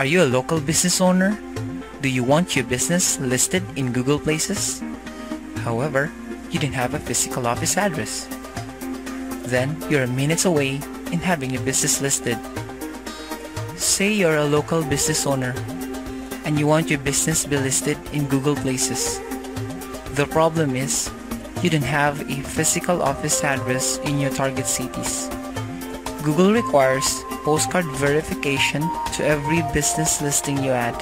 Are you a local business owner? Do you want your business listed in Google Places? However, you didn't have a physical office address. Then you're minutes away in having your business listed. Say you're a local business owner and you want your business be listed in Google Places. The problem is you don't have a physical office address in your target cities. Google requires postcard verification to every business listing you add.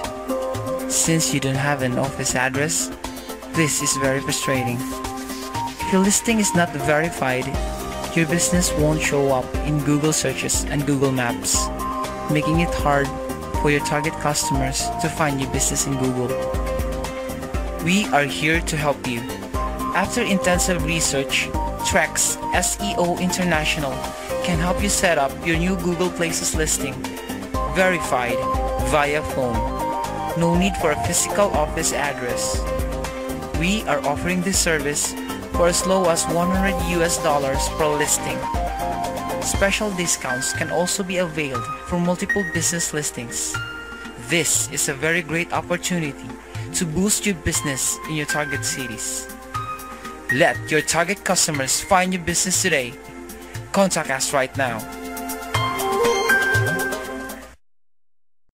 Since you don't have an office address, this is very frustrating. If your listing is not verified, your business won't show up in Google searches and Google Maps, making it hard for your target customers to find your business in Google. We are here to help you. After intensive research, Trex SEO International can help you set up your new Google Places listing, verified via phone. No need for a physical office address. We are offering this service for as low as 100 US dollars per listing. Special discounts can also be availed for multiple business listings. This is a very great opportunity to boost your business in your target cities. Let your target customers find your business today. Contact us right now